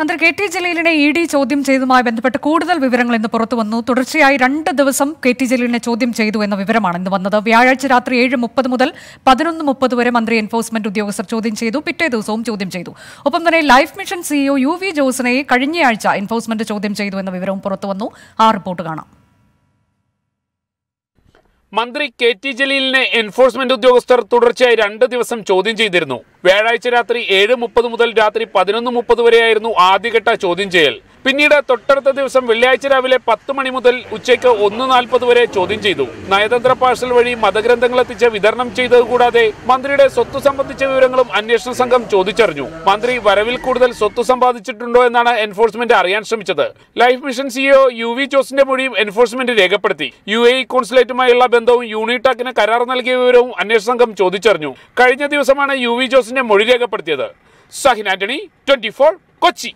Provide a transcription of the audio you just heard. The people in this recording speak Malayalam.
മന്ത്രി കെ ടി ജലീലിനെ ഇ ഡി ചോദ്യം ചെയ്തതുമായി ബന്ധപ്പെട്ട് കൂടുതൽ വിവരങ്ങൾ ഇന്ന് പുറത്തു വന്നു. തുടർച്ചയായി രണ്ട് ദിവസം കെ ടി ജലീലിനെ ചോദ്യം ചെയ്തു എന്ന വിവരമാണ് ഇന്ന് വന്നത്. വ്യാഴാഴ്ച രാത്രി ഏഴ് മുപ്പത് മുതൽ പതിനൊന്ന് മുപ്പത് വരെ മന്ത്രി എൻഫോഴ്സ്മെന്റ് ഉദ്യോഗസ്ഥർ ചോദ്യം ചെയ്തു. പിറ്റേ ദിവസവും ചോദ്യം ചെയ്തു. ഒപ്പം തന്നെ life mission CEO U V ജോസിനെ കഴിഞ്ഞയാഴ്ച എൻഫോഴ്സ്മെന്റ് ചോദ്യം ചെയ്തു എന്ന വിവരവും പുറത്തു വന്നു. ആ റിപ്പോർട്ട് കാണാം. മന്ത്രി കെ ടി ജലീലിനെ എൻഫോഴ്സ്മെന്റ് ഉദ്യോഗസ്ഥർ തുടർച്ചയായി രണ്ട് ദിവസം ചോദ്യം ചെയ്തിരുന്നു. വ്യാഴാഴ്ച രാത്രി ഏഴ് മുപ്പത് മുതൽ രാത്രി പതിനൊന്ന് മുപ്പത് വരെയായിരുന്നു ആദ്യഘട്ട ചോദ്യം ചെയ്യൽ. പിന്നീട് തൊട്ടടുത്ത ദിവസം വെള്ളിയാഴ്ച രാവിലെ പത്ത് മണി മുതൽ ഉച്ചയ്ക്ക് ഒന്ന് നാൽപ്പത് വരെ ചോദ്യം ചെയ്തു. നയതന്ത്ര പാഴ്സൽ വഴി മതഗ്രന്ഥങ്ങൾ എത്തിച്ച് വിതരണം ചെയ്തത് കൂടാതെ മന്ത്രിയുടെ സ്വത്ത് സംബന്ധിച്ച വിവരങ്ങളും അന്വേഷണ സംഘം ചോദിച്ചറിഞ്ഞു. മന്ത്രി വരവിൽ കൂടുതൽ സ്വത്ത് സമ്പാദിച്ചിട്ടുണ്ടോ എന്നാണ് എൻഫോഴ്സ്മെന്റ് അറിയാൻ ശ്രമിച്ചത്. Life mission CEO U V ജോസിന്റെ മൊഴിയും എൻഫോഴ്സ്മെന്റ് രേഖപ്പെടുത്തി. യു എ കോൺസുലേറ്റുമായുള്ള ബന്ധവും യൂണിടാക്കിന് കരാർ നൽകിയ വിവരവും അന്വേഷണ സംഘം ചോദിച്ചറിഞ്ഞു. കഴിഞ്ഞ ദിവസമാണ് യു വി ജോസിന്റെ മൊഴി രേഖപ്പെടുത്തിയത്. സഹിൻ ആന്റണി ട്വന്റി കൊച്ചി.